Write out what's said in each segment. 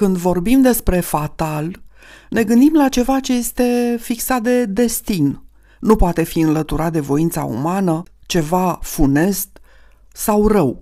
Când vorbim despre fatal, ne gândim la ceva ce este fixat de destin. Nu poate fi înlăturat de voința umană, ceva funest sau rău.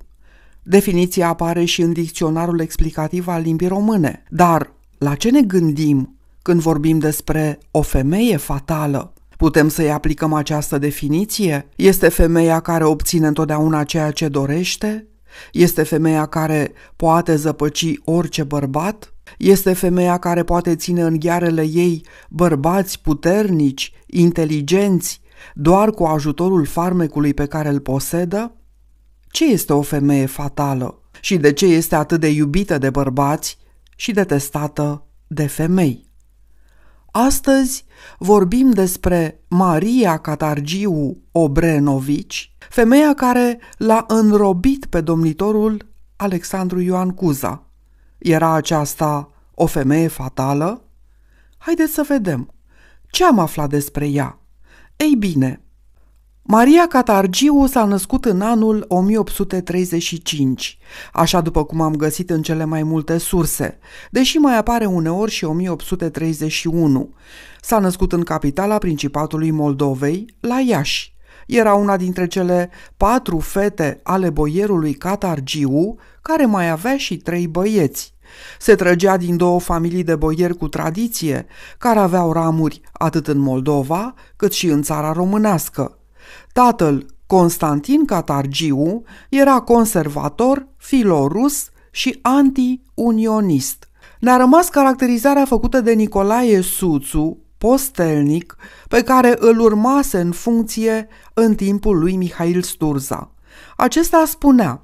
Definiția apare și în dicționarul explicativ al limbii române. Dar la ce ne gândim când vorbim despre o femeie fatală? Putem să-i aplicăm această definiție? Este femeia care obține întotdeauna ceea ce dorește? Este femeia care poate zăpăci orice bărbat? Este femeia care poate ține în ghearele ei bărbați puternici, inteligenți, doar cu ajutorul farmecului pe care îl posedă? Ce este o femeie fatală și de ce este atât de iubită de bărbați și detestată de femei? Astăzi vorbim despre Maria Catargiu Obrenovici, femeia care l-a înrobit pe domnitorul Alexandru Ioan Cuza. Era aceasta o femeie fatală? Haideți să vedem. Ce am aflat despre ea? Ei bine, Maria Catargiu s-a născut în anul 1835, așa după cum am găsit în cele mai multe surse, deși mai apare uneori și 1831. S-a născut în capitala Principatului Moldovei, la Iași. Era una dintre cele patru fete ale boierului Catargiu, care mai avea și trei băieți. Se trăgea din două familii de boieri cu tradiție, care aveau ramuri atât în Moldova cât și în țara românească. Tatăl, Constantin Catargiu, era conservator, filorus și anti-unionist. Ne-a rămas caracterizarea făcută de Nicolae Suțu, postelnic, pe care îl urmase în funcție în timpul lui Mihail Sturza. Acesta spunea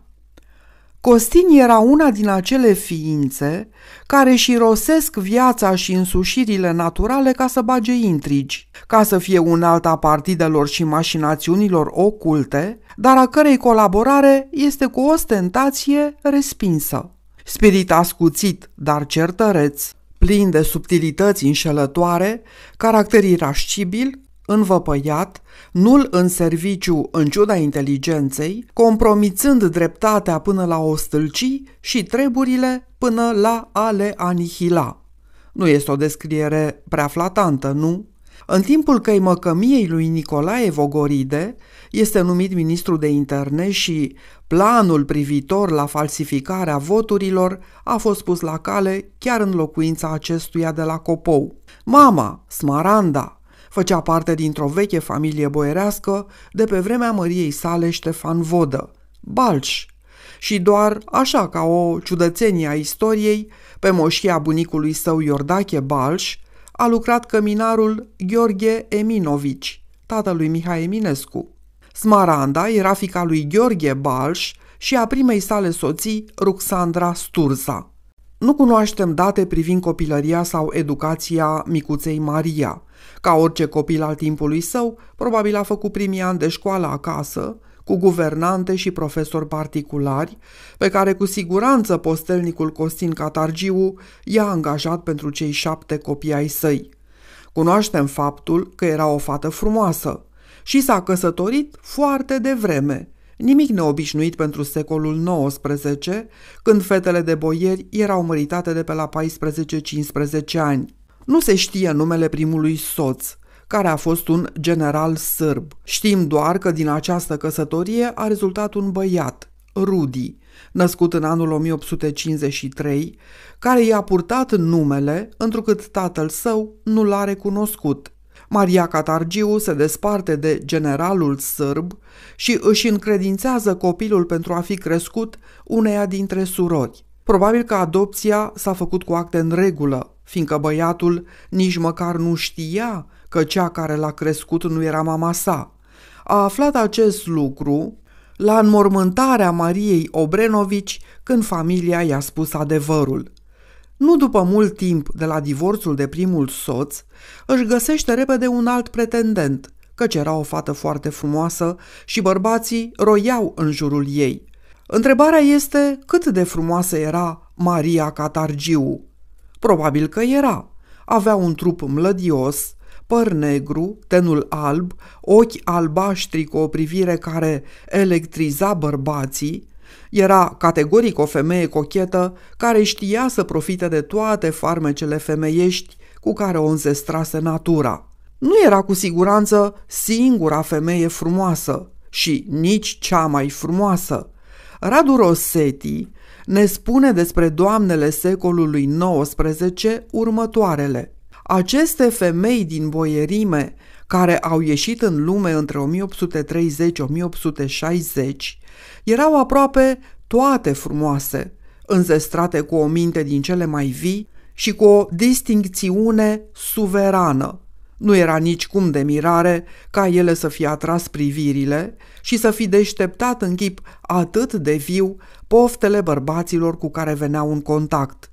Costin era una din acele ființe care și rosesc viața și însușirile naturale ca să bage intrigi, ca să fie un alt a partidelor și mașinațiunilor oculte, dar a cărei colaborare este cu ostentație respinsă. Spirit ascuțit, dar certăreț, plin de subtilități înșelătoare, caracter irascibil, învăpăiat, nul în serviciu în ciuda inteligenței, compromițând dreptatea până la o stâlci și treburile până la a le anihila. Nu este o descriere prea flatantă, nu? În timpul căimăcămiei lui Nicolae Vogoride, este numit ministru de interne și planul privitor la falsificarea voturilor a fost pus la cale chiar în locuința acestuia de la Copou. Mama, Smaranda, făcea parte dintr-o veche familie boierească de pe vremea măriei sale Ștefan Vodă, Balș, și doar așa ca o ciudățenie a istoriei, pe moșia bunicului său Iordache Balș, a lucrat căminarul Gheorghe Eminovici, tatălui Mihai Eminescu. Smaranda era fica lui Gheorghe Balș și a primei sale soții, Ruxandra Sturza. Nu cunoaștem date privind copilăria sau educația micuței Maria. Ca orice copil al timpului său, probabil a făcut primii ani de școală acasă, cu guvernante și profesori particulari, pe care cu siguranță postelnicul Costin Catargiu i-a angajat pentru cei șapte copii ai săi. Cunoaștem faptul că era o fată frumoasă și s-a căsătorit foarte devreme, Nimic neobișnuit pentru secolul XIX, când fetele de boieri erau măritate de pe la 14-15 ani. Nu se știe numele primului soț, care a fost un general sârb. Știm doar că din această căsătorie a rezultat un băiat, Rudi, născut în anul 1853, care i-a purtat numele întrucât tatăl său nu l-a recunoscut. Maria Catargiu se desparte de generalul sârb și își încredințează copilul pentru a fi crescut uneia dintre surori. Probabil că adopția s-a făcut cu acte în regulă, fiindcă băiatul nici măcar nu știa că cea care l-a crescut nu era mama sa. A aflat acest lucru la înmormântarea Mariei Obrenovici când familia i-a spus adevărul. Nu după mult timp de la divorțul de primul soț, își găsește repede un alt pretendent, căci era o fată foarte frumoasă și bărbații roiau în jurul ei. Întrebarea este cât de frumoasă era Maria Catargiu. Probabil că era. Avea un trup mlădios, păr negru, tenul alb, ochi albaștri cu o privire care electriza bărbații, Era categoric o femeie cochetă care știa să profite de toate farmecele femeiești cu care o înzestrase natura. Nu era cu siguranță singura femeie frumoasă și nici cea mai frumoasă. Radu Rossetti ne spune despre doamnele secolului XIX următoarele. Aceste femei din boierime care au ieșit în lume între 1830-1860 erau aproape toate frumoase, înzestrate cu o minte din cele mai vii și cu o distincțiune suverană. Nu era nici cum de mirare ca ele să fie atras privirile și să fi deșteptat în chip atât de viu poftele bărbaților cu care veneau în contact.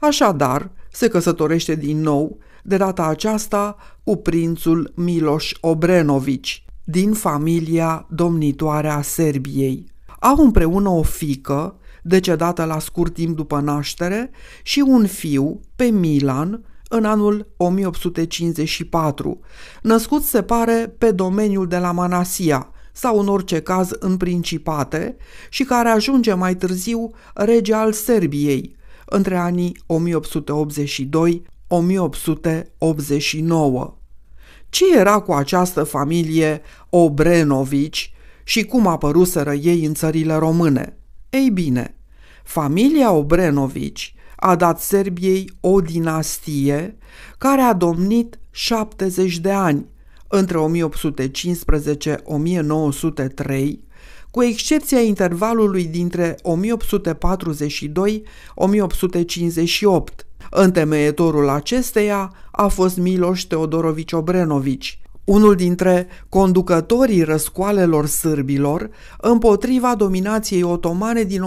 Așadar, se căsătorește din nou, de data aceasta cu prințul Miloș Obrenovici, din familia domnitoare a Serbiei. Au împreună o fică, decedată la scurt timp după naștere, și un fiu, pe Milan, în anul 1854, născut se pare pe domeniul de la Manasia sau în orice caz în Principate și care ajunge mai târziu rege al Serbiei între anii 1882-1889. Ce era cu această familie Obrenovici și cum apăruseră ei în țările române? Ei bine, familia Obrenovici a dat Serbiei o dinastie care a domnit 70 de ani, între 1815-1903, cu excepția intervalului dintre 1842-1858. Întemeietorul acesteia a fost Miloș Teodorovici Obrenovici, unul dintre conducătorii răscoalelor sârbilor împotriva dominației otomane din 1813-1815,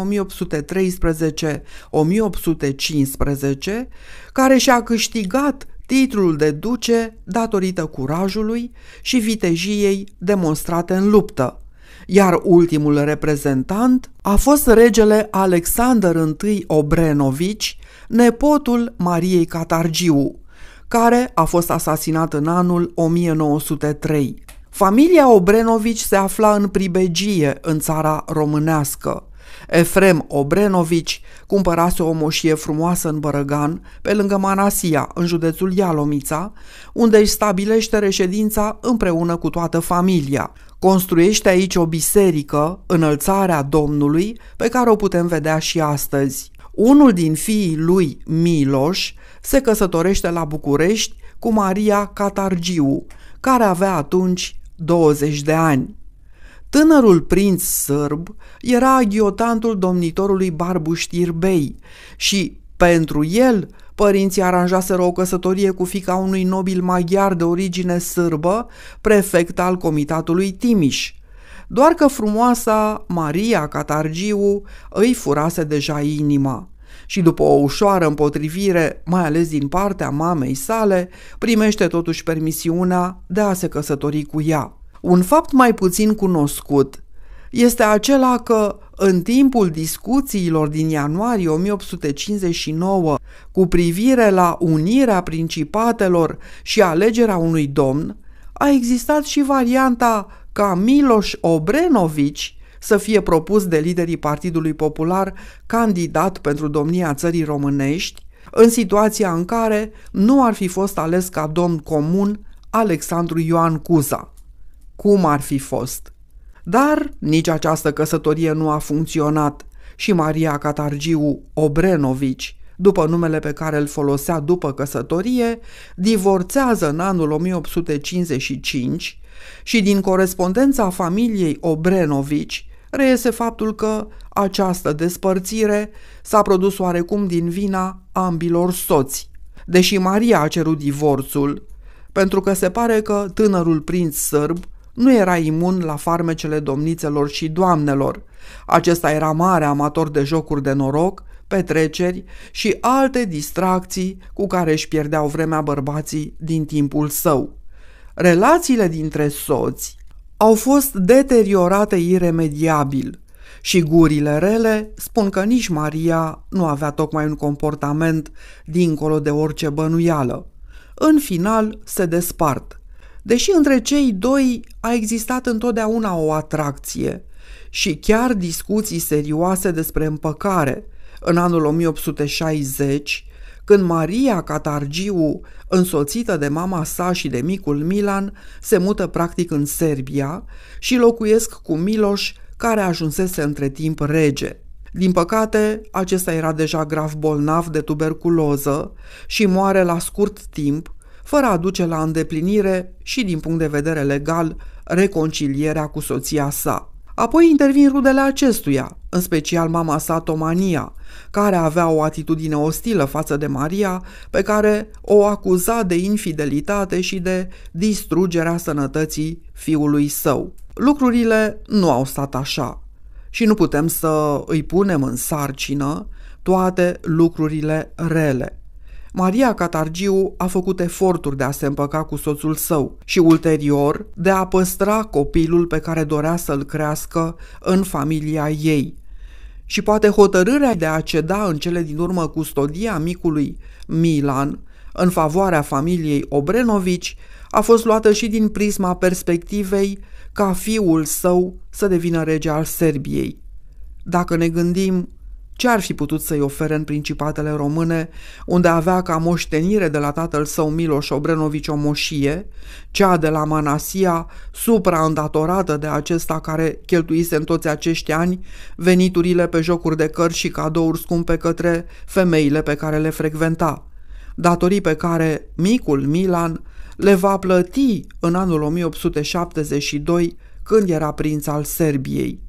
care și-a câștigat titlul de duce datorită curajului și vitejiei demonstrate în luptă, iar ultimul reprezentant a fost regele Alexander I Obrenovici, nepotul Mariei Catargiu, care a fost asasinat în anul 1903. Familia Obrenovici se afla în pribegie în țara românească. Efrem Obrenovici cumpărase o moșie frumoasă în Bărăgan, pe lângă Manasia, în județul Ialomița, unde își stabilește reședința împreună cu toată familia. Construiește aici o biserică, înălțarea Domnului, pe care o putem vedea și astăzi. Unul din fiii lui, Miloș, se căsătorește la București cu Maria Catargiu, care avea atunci 20 de ani. Tânărul prinț sârb era aghiotantul domnitorului Barbuștir Bey și, pentru el, părinții aranjaseră o căsătorie cu fica unui nobil maghiar de origine sârbă, prefect al comitatului Timiș. Doar că frumoasa Maria Catargiu îi furase deja inima și după o ușoară împotrivire, mai ales din partea mamei sale, primește totuși permisiunea de a se căsători cu ea. Un fapt mai puțin cunoscut este acela că în timpul discuțiilor din ianuarie 1859 cu privire la unirea principatelor și alegerea unui domn, a existat și varianta ca Miloș Obrenovici să fie propus de liderii Partidului Popular candidat pentru domnia țării românești, în situația în care nu ar fi fost ales ca domn comun Alexandru Ioan Cuza. Cum ar fi fost? Dar nici această căsătorie nu a funcționat și Maria Catargiu Obrenovici, după numele pe care îl folosea după căsătorie, divorțează în anul 1855 și din corespondența familiei Obrenovici reiese faptul că această despărțire s-a produs oarecum din vina ambilor soți. Deși Maria a cerut divorțul, pentru că se pare că tânărul prinț sârb nu era imun la farmecele domnițelor și doamnelor. Acesta era mare amator de jocuri de noroc, petreceri și alte distracții cu care își pierdeau vremea bărbații din timpul său. Relațiile dintre soți au fost deteriorate iremediabil și gurile rele spun că nici Maria nu avea tocmai un comportament dincolo de orice bănuială. În final se despart. Deși între cei doi a existat întotdeauna o atracție și chiar discuții serioase despre împăcare în anul 1860, când Maria Catargiu, însoțită de mama sa și de micul Milan, se mută practic în Serbia și locuiesc cu Miloș, care ajunsese între timp rege. Din păcate, acesta era deja grav bolnav de tuberculoză și moare la scurt timp, fără a duce la îndeplinire și din punct de vedere legal reconcilierea cu soția sa. Apoi intervin rudele acestuia, în special mama sa Tomania, care avea o atitudine ostilă față de Maria, pe care o acuza de infidelitate și de distrugerea sănătății fiului său. Lucrurile nu au stat așa și nu putem să îi punem în sarcină toate lucrurile rele. Maria Catargiu a făcut eforturi de a se împăca cu soțul său și ulterior de a păstra copilul pe care dorea să-l crească în familia ei. Și poate hotărârea de a ceda în cele din urmă custodia micului Milan în favoarea familiei Obrenovici a fost luată și din prisma perspectivei ca fiul său să devină rege al Serbiei. Dacă ne gândim ce ar fi putut să-i ofere în Principatele Române, unde avea ca moștenire de la tatăl său Miloș Obrenovici o moșie, cea de la Manasia, supraîndatorată de acesta care cheltuise în toți acești ani veniturile pe jocuri de cărți și cadouri scumpe către femeile pe care le frecventa, datorii pe care micul Milan le va plăti în anul 1872 când era prinț al Serbiei.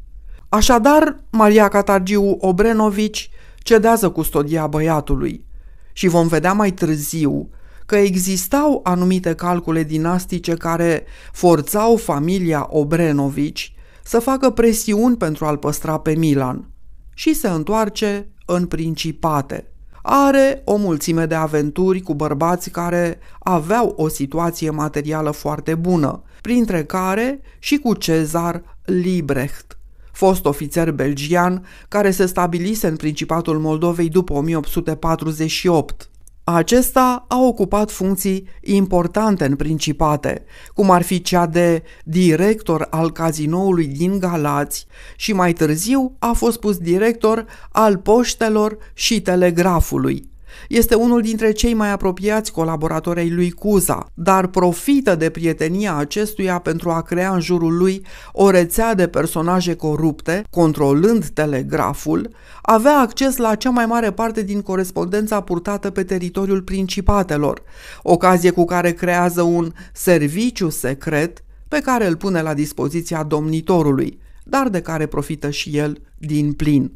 Așadar, Maria Catargiu Obrenovici cedează custodia băiatului și vom vedea mai târziu că existau anumite calcule dinastice care forțau familia Obrenovici să facă presiuni pentru a-l păstra pe Milan și se întoarce în principate. Are o mulțime de aventuri cu bărbați care aveau o situație materială foarte bună, printre care și cu Cezar Librecht fost ofițer belgian care se stabilise în Principatul Moldovei după 1848. Acesta a ocupat funcții importante în principate, cum ar fi cea de director al cazinoului din Galați și mai târziu a fost pus director al poștelor și telegrafului. Este unul dintre cei mai apropiați colaboratori ai lui Cuza, dar profită de prietenia acestuia pentru a crea în jurul lui o rețea de personaje corupte, controlând telegraful, avea acces la cea mai mare parte din corespondența purtată pe teritoriul principatelor, ocazie cu care creează un serviciu secret pe care îl pune la dispoziția domnitorului, dar de care profită și el din plin.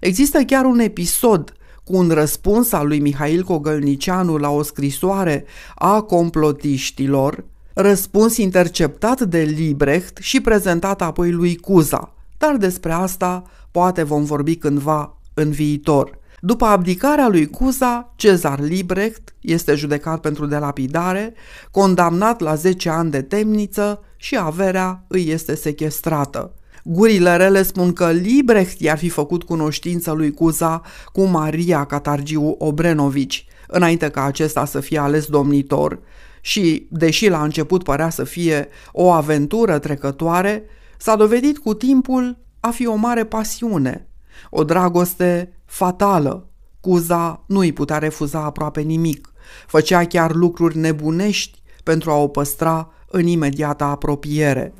Există chiar un episod cu un răspuns al lui Mihail Cogălnicianu la o scrisoare a complotiștilor, răspuns interceptat de Librecht și prezentat apoi lui Cuza. Dar despre asta poate vom vorbi cândva în viitor. După abdicarea lui Cuza, Cezar Librecht este judecat pentru delapidare, condamnat la 10 ani de temniță și averea îi este sechestrată. Gurile rele spun că Librecht i-ar fi făcut cunoștință lui Cuza cu Maria Catargiu Obrenovici, înainte ca acesta să fie ales domnitor. Și, deși la început părea să fie o aventură trecătoare, s-a dovedit cu timpul a fi o mare pasiune, o dragoste fatală. Cuza nu îi putea refuza aproape nimic, făcea chiar lucruri nebunești pentru a o păstra în imediata apropiere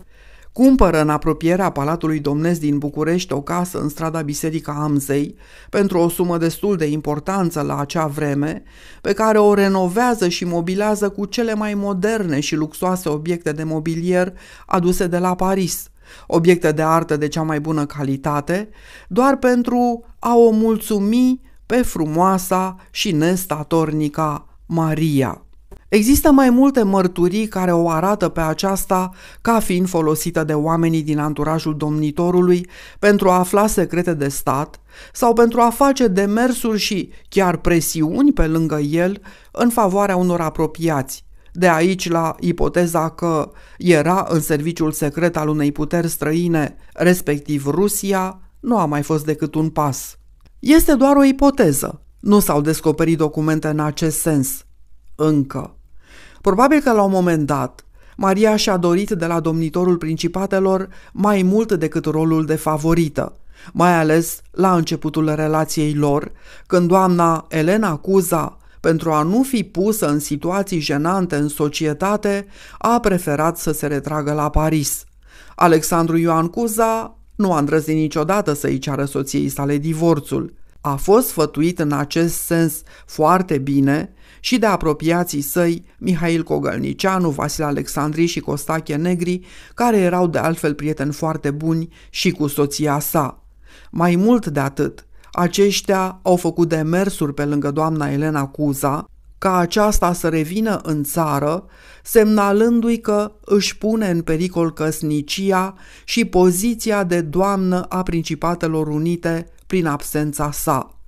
cumpără în apropierea Palatului Domnesc din București o casă în strada Biserica Amzei pentru o sumă destul de importanță la acea vreme, pe care o renovează și mobilează cu cele mai moderne și luxoase obiecte de mobilier aduse de la Paris, obiecte de artă de cea mai bună calitate, doar pentru a o mulțumi pe frumoasa și nestatornica Maria. Există mai multe mărturii care o arată pe aceasta ca fiind folosită de oamenii din anturajul domnitorului pentru a afla secrete de stat sau pentru a face demersuri și chiar presiuni pe lângă el în favoarea unor apropiați. De aici la ipoteza că era în serviciul secret al unei puteri străine, respectiv Rusia, nu a mai fost decât un pas. Este doar o ipoteză. Nu s-au descoperit documente în acest sens. Încă. Probabil că la un moment dat, Maria și-a dorit de la domnitorul principatelor mai mult decât rolul de favorită, mai ales la începutul relației lor, când doamna Elena Cuza, pentru a nu fi pusă în situații jenante în societate, a preferat să se retragă la Paris. Alexandru Ioan Cuza nu a îndrăznit niciodată să-i ceară soției sale divorțul. A fost sfătuit în acest sens foarte bine și de apropiații săi Mihail Cogălnicianu, Vasile Alexandri și Costache Negri, care erau de altfel prieteni foarte buni și cu soția sa. Mai mult de atât, aceștia au făcut demersuri pe lângă doamna Elena Cuza, ca aceasta să revină în țară, semnalându-i că își pune în pericol căsnicia și poziția de doamnă a Principatelor Unite prin absența sa.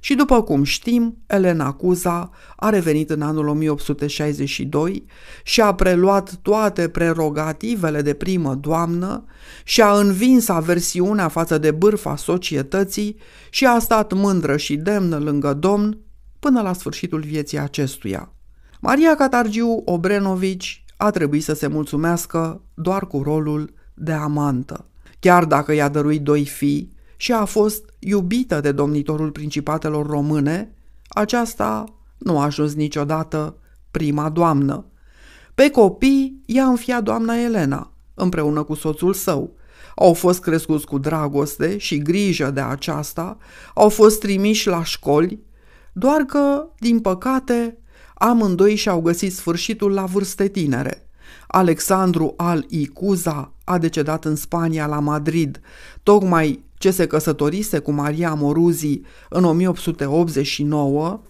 Și după cum știm, Elena Cuza a revenit în anul 1862 și a preluat toate prerogativele de primă doamnă și a învins aversiunea față de bârfa societății și a stat mândră și demnă lângă domn până la sfârșitul vieții acestuia. Maria Catargiu Obrenovici a trebuit să se mulțumească doar cu rolul de amantă. Chiar dacă i-a dăruit doi fii și a fost iubită de domnitorul principatelor române, aceasta nu a ajuns niciodată prima doamnă. Pe copii i-a înfiat doamna Elena, împreună cu soțul său. Au fost crescuți cu dragoste și grijă de aceasta, au fost trimiși la școli, doar că, din păcate, amândoi și-au găsit sfârșitul la vârste tinere. Alexandru al Icuza a decedat în Spania la Madrid, tocmai ce se căsătorise cu Maria Moruzi în 1889,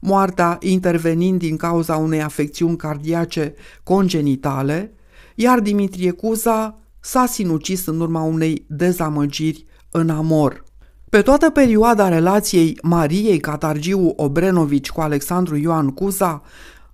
moartea intervenind din cauza unei afecțiuni cardiace congenitale, iar Dimitrie Cuza s-a sinucis în urma unei dezamăgiri în amor. Pe toată perioada relației Mariei Catargiu Obrenovici cu Alexandru Ioan Cuza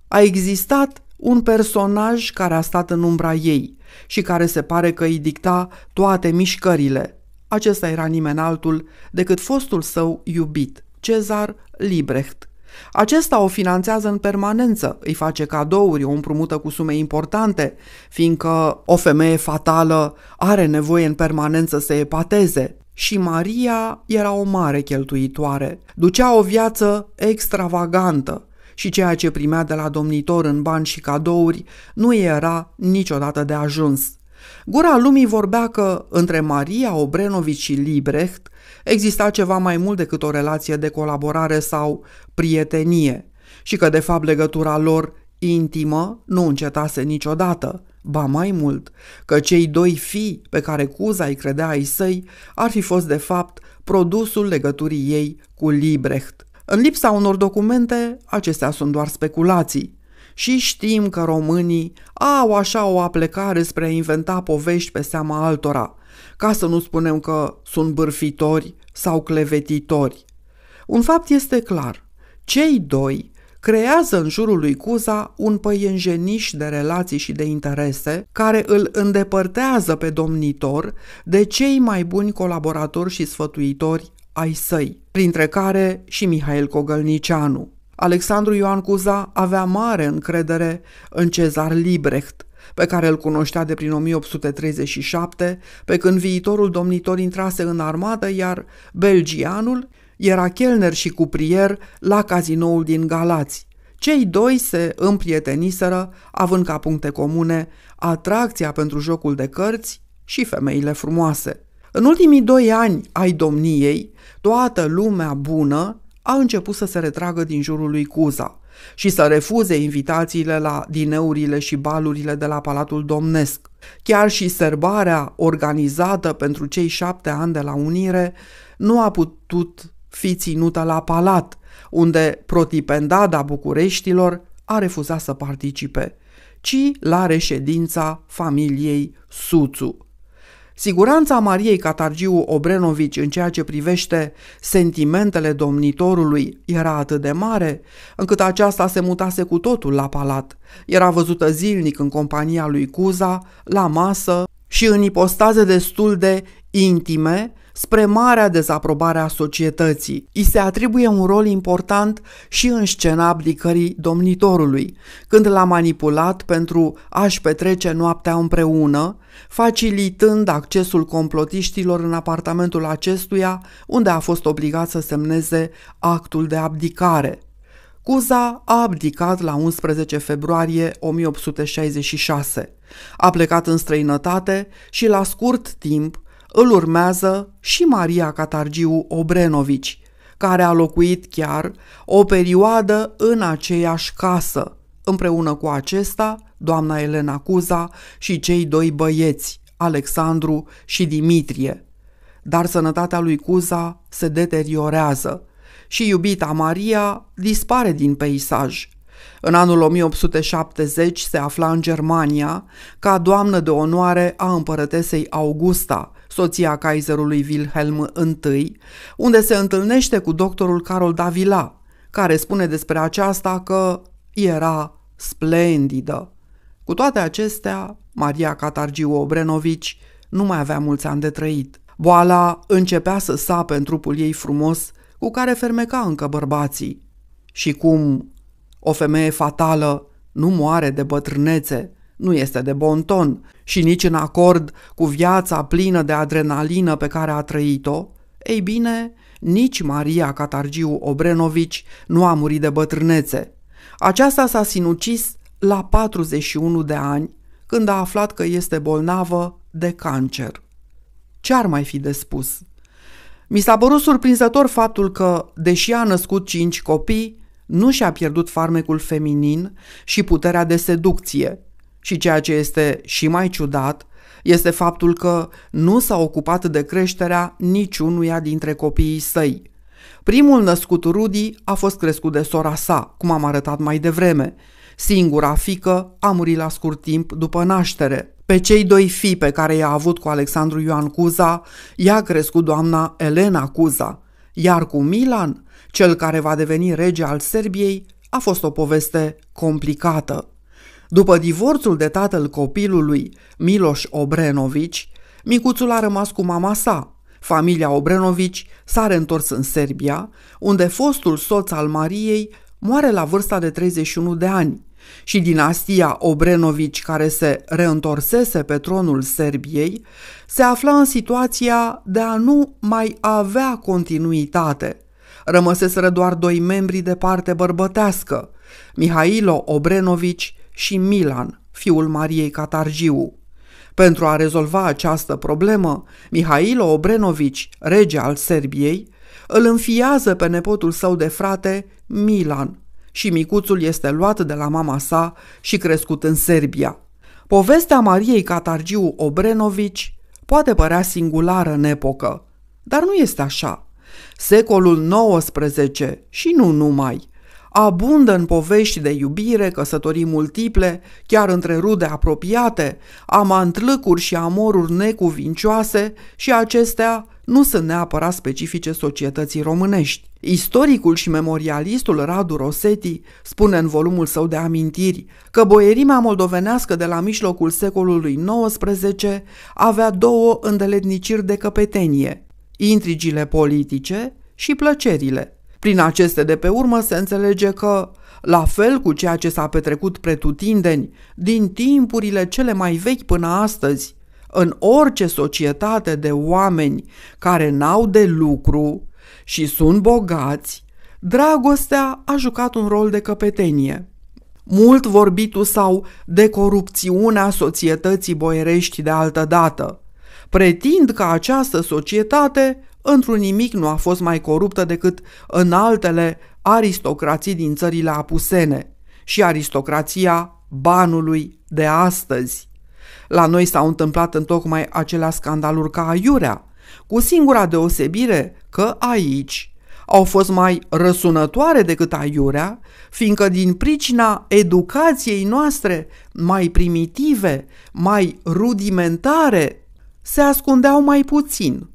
a existat un personaj care a stat în umbra ei și care se pare că îi dicta toate mișcările – acesta era nimeni altul decât fostul său iubit, Cezar Librecht. Acesta o finanțează în permanență, îi face cadouri, o împrumută cu sume importante, fiindcă o femeie fatală are nevoie în permanență să epateze. Și Maria era o mare cheltuitoare, ducea o viață extravagantă și ceea ce primea de la domnitor în bani și cadouri nu era niciodată de ajuns. Gura lumii vorbea că între Maria Obrenovici și Librecht exista ceva mai mult decât o relație de colaborare sau prietenie și că de fapt legătura lor intimă nu încetase niciodată, ba mai mult, că cei doi fii pe care Cuza îi credea ai săi ar fi fost de fapt produsul legăturii ei cu Librecht. În lipsa unor documente, acestea sunt doar speculații. Și știm că românii au așa o aplecare spre a inventa povești pe seama altora, ca să nu spunem că sunt bârfitori sau clevetitori. Un fapt este clar. Cei doi creează în jurul lui Cuza un păienjeniș de relații și de interese care îl îndepărtează pe domnitor de cei mai buni colaboratori și sfătuitori ai săi, printre care și Mihail Cogălnicianu. Alexandru Ioan Cuza avea mare încredere în Cezar Librecht, pe care îl cunoștea de prin 1837, pe când viitorul domnitor intrase în armată, iar belgianul era chelner și cuprier la cazinoul din Galați. Cei doi se împrieteniseră, având ca puncte comune atracția pentru jocul de cărți și femeile frumoase. În ultimii doi ani ai domniei, toată lumea bună a început să se retragă din jurul lui Cuza și să refuze invitațiile la dineurile și balurile de la Palatul Domnesc. Chiar și serbarea organizată pentru cei șapte ani de la unire nu a putut fi ținută la palat, unde protipendada Bucureștilor a refuzat să participe, ci la reședința familiei Suțu. Siguranța Mariei Catargiu Obrenovici în ceea ce privește sentimentele domnitorului era atât de mare, încât aceasta se mutase cu totul la palat. Era văzută zilnic în compania lui Cuza, la masă și în ipostaze destul de intime spre marea dezaprobare a societății. I se atribuie un rol important și în scena abdicării domnitorului, când l-a manipulat pentru a-și petrece noaptea împreună, facilitând accesul complotiștilor în apartamentul acestuia, unde a fost obligat să semneze actul de abdicare. Cuza a abdicat la 11 februarie 1866. A plecat în străinătate și la scurt timp îl urmează și Maria Catargiu Obrenovici, care a locuit chiar o perioadă în aceeași casă, împreună cu acesta, doamna Elena Cuza și cei doi băieți, Alexandru și Dimitrie. Dar sănătatea lui Cuza se deteriorează și iubita Maria dispare din peisaj. În anul 1870 se afla în Germania ca doamnă de onoare a împărătesei Augusta, soția kaiserului Wilhelm I, unde se întâlnește cu doctorul Carol Davila, care spune despre aceasta că era splendidă. Cu toate acestea, Maria Catargiu Obrenovici nu mai avea mulți ani de trăit. Boala începea să sape în trupul ei frumos, cu care fermeca încă bărbații. Și cum o femeie fatală nu moare de bătrânețe, nu este de bon ton și nici în acord cu viața plină de adrenalină pe care a trăit-o, ei bine, nici Maria Catargiu Obrenovici nu a murit de bătrânețe. Aceasta s-a sinucis la 41 de ani, când a aflat că este bolnavă de cancer. Ce ar mai fi de spus? Mi s-a părut surprinzător faptul că, deși a născut cinci copii, nu și-a pierdut farmecul feminin și puterea de seducție. Și ceea ce este și mai ciudat este faptul că nu s-a ocupat de creșterea niciunuia dintre copiii săi. Primul născut Rudy a fost crescut de sora sa, cum am arătat mai devreme. Singura fică a murit la scurt timp după naștere. Pe cei doi fii pe care i-a avut cu Alexandru Ioan Cuza, i-a crescut doamna Elena Cuza, iar cu Milan, cel care va deveni rege al Serbiei, a fost o poveste complicată. După divorțul de tatăl copilului, Miloș Obrenovici, micuțul a rămas cu mama sa. Familia Obrenovici s-a reîntors în Serbia, unde fostul soț al Mariei moare la vârsta de 31 de ani și dinastia Obrenovici, care se reîntorsese pe tronul Serbiei, se afla în situația de a nu mai avea continuitate. Rămăseseră doar doi membri de parte bărbătească, Mihailo Obrenovici și Milan, fiul Mariei Catargiu. Pentru a rezolva această problemă, Mihailo Obrenovici, rege al Serbiei, îl înfiază pe nepotul său de frate, Milan, și micuțul este luat de la mama sa și crescut în Serbia. Povestea Mariei Catargiu Obrenovici poate părea singulară în epocă, dar nu este așa. Secolul XIX și nu numai abundă în povești de iubire, căsătorii multiple, chiar între rude apropiate, amantlâcuri și amoruri necuvincioase și acestea nu sunt neapărat specifice societății românești. Istoricul și memorialistul Radu Rosetti spune în volumul său de amintiri că boierimea moldovenească de la mijlocul secolului XIX avea două îndeletniciri de căpetenie, intrigile politice și plăcerile. Prin aceste de pe urmă se înțelege că, la fel cu ceea ce s-a petrecut pretutindeni din timpurile cele mai vechi până astăzi, în orice societate de oameni care n-au de lucru și sunt bogați, dragostea a jucat un rol de căpetenie. Mult vorbitul sau de corupțiunea societății boierești de altă dată. Pretind că această societate într-un nimic nu a fost mai coruptă decât în altele aristocrații din țările apusene și aristocrația banului de astăzi. La noi s-au întâmplat întocmai acelea scandaluri ca aiurea, cu singura deosebire că aici au fost mai răsunătoare decât aiurea, fiindcă din pricina educației noastre mai primitive, mai rudimentare, se ascundeau mai puțin.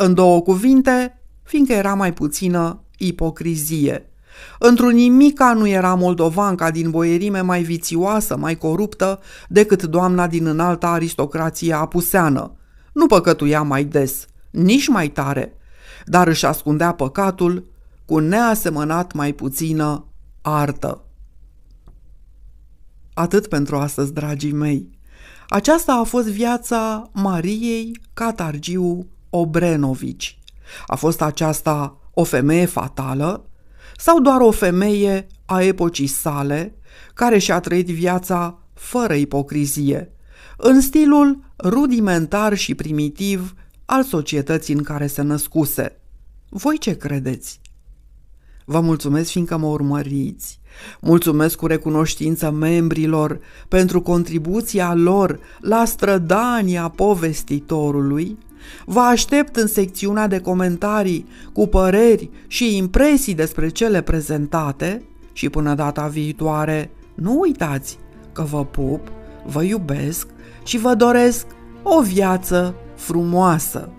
În două cuvinte, fiindcă era mai puțină ipocrizie. Într-un nimica nu era moldovanca din boierime mai vițioasă, mai coruptă decât doamna din înalta aristocrație apuseană. Nu păcătuia mai des. nici mai tare, dar își ascundea păcatul cu neasemănat mai puțină artă. Atât pentru astăzi, dragii mei. Aceasta a fost viața Mariei Catargiu Obrenovici. A fost aceasta o femeie fatală sau doar o femeie a epocii sale care și-a trăit viața fără ipocrizie, în stilul rudimentar și primitiv al societății în care se născuse. Voi ce credeți? Vă mulțumesc fiindcă mă urmăriți. Mulțumesc cu recunoștință membrilor pentru contribuția lor la strădania povestitorului. Vă aștept în secțiunea de comentarii cu păreri și impresii despre cele prezentate și până data viitoare, nu uitați că vă pup, vă iubesc și vă doresc o viață frumoasă.